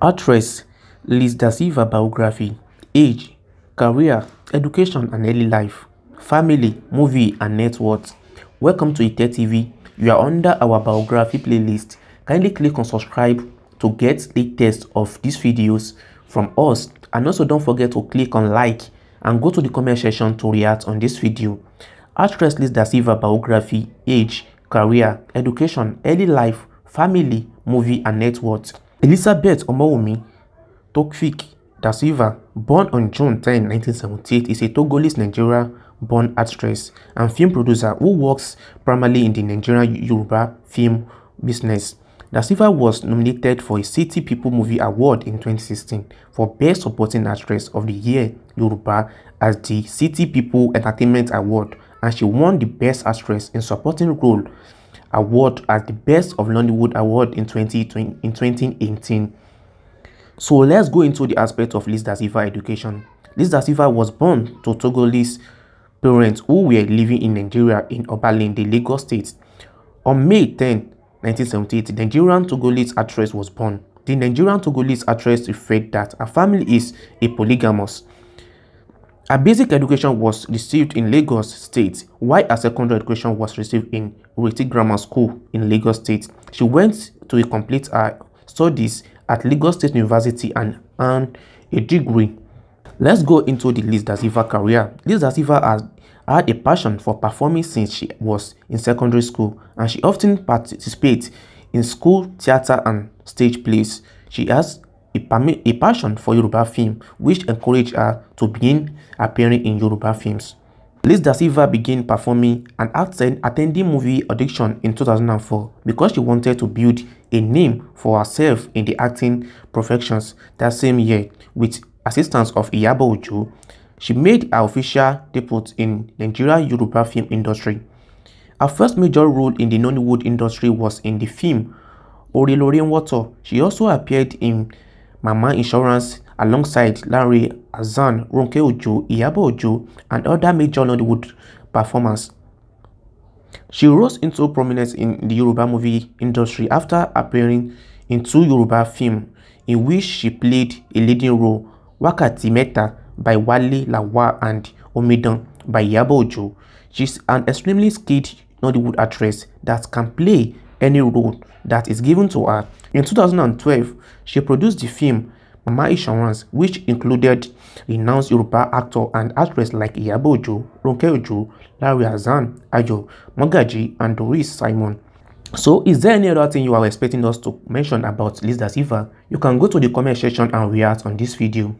Actress Liz Da Silva biography Age, career, education and early life, family, movie and net worth. Welcome to Ite TV. You are under our biography playlist. Kindly click on subscribe to get latest of these videos from us and also don't forget to click on like and go to the comment section to react on this video. Actress Liz Da Silva biography Age, career, education, early life, family, movie and net worth. Elizabeth Omowumi Tokfik Da Silva, born on June 10, 1978, is a Togolese Nigeria-born actress and film producer who works primarily in the Nigerian Yoruba film business. Da Silva was nominated for a City People Movie Award in 2016 for Best Supporting Actress of the Year Yoruba at the City People Entertainment Award and she won the Best Actress in Supporting Role award as the Best of Nollywood Award in 2020, in 2018. So let's go into the aspect of Liz Da education. Liz Da was born to Togolese parents who were living in Nigeria in Obalende, Lagos State. On May 10, 1978, the Nigerian Togolese actress was born. The Nigerian Togolese actress referred that her family is a polygamous. Her basic education was received in Lagos State, while her secondary education was received in Ireti Grammar School in Lagos State. She went to complete her studies at Lagos State University and earned a degree. Let's go into the Liz Da career. Liz Da has had a passion for performing since she was in secondary school and she often participates in school theatre and stage plays. She has a, passion for Yoruba film which encouraged her to begin appearing in Yoruba films. Liz Da Silva began performing and acting, attending movie audition in 2004 because she wanted to build a name for herself in the acting professions that same year with assistance of Iyabo Ojo. She made her official debut in Nigeria Yoruba film industry. Her first major role in the Nollywood industry was in the film Orilore Water. She also appeared in Mama Insurance alongside Larry Hassan, Ronke Ojo, Iyabo Ojo, and other major Nollywood performers. She rose into prominence in the Yoruba movie industry after appearing in two Yoruba films in which she played a leading role, Wakati Meta by Wale Lawal and Omidan by Iyabo Ojo. She's an extremely skilled Nollywood actress that can play any role that is given to her. In 2012, she produced the film Mama Insurance, which included renowned Yoruba actor and actress like Iyabo Ojo, Ronke Ojo, Larry Hassan, Ayo Mogaji, and Doris Simon. So, is there any other thing you are expecting us to mention about Liz Da? You can go to the comment section and react on this video.